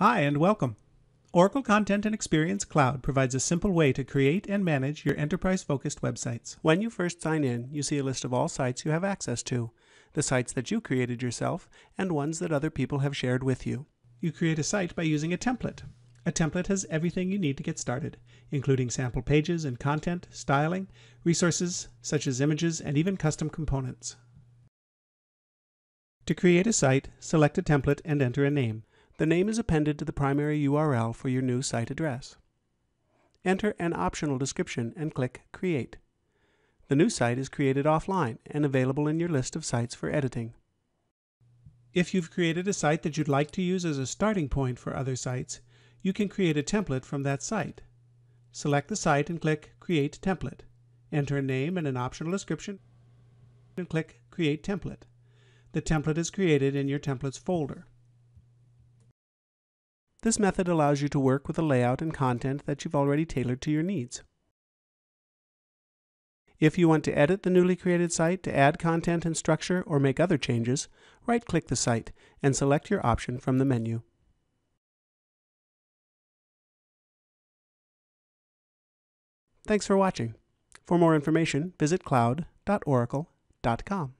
Hi, and welcome. Oracle Content and Experience Cloud provides a simple way to create and manage your enterprise focused websites. When you first sign in, you see a list of all sites you have access to, the sites that you created yourself, and ones that other people have shared with you. You create a site by using a template. A template has everything you need to get started, including sample pages and content, styling, resources such as images, and even custom components. To create a site, select a template and enter a name. The name is appended to the primary URL for your new site address. Enter an optional description and click Create. The new site is created offline and available in your list of sites for editing. If you've created a site that you'd like to use as a starting point for other sites, you can create a template from that site. Select the site and click Create Template. Enter a name and an optional description and click Create Template. The template is created in your Templates folder. This method allows you to work with a layout and content that you've already tailored to your needs. If you want to edit the newly created site to add content and structure or make other changes, right-click the site and select your option from the menu. Thanks for watching. For more information, visit cloud.oracle.com.